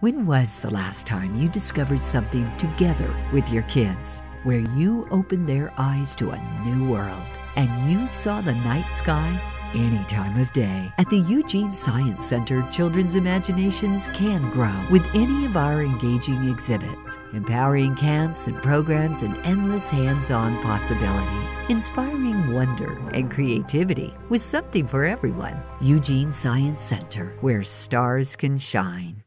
When was the last time you discovered something together with your kids where you opened their eyes to a new world and you saw the night sky any time of day? At the Eugene Science Center, children's imaginations can grow with any of our engaging exhibits, empowering camps and programs, and endless hands on possibilities, inspiring wonder and creativity with something for everyone. Eugene Science Center, where stars can shine.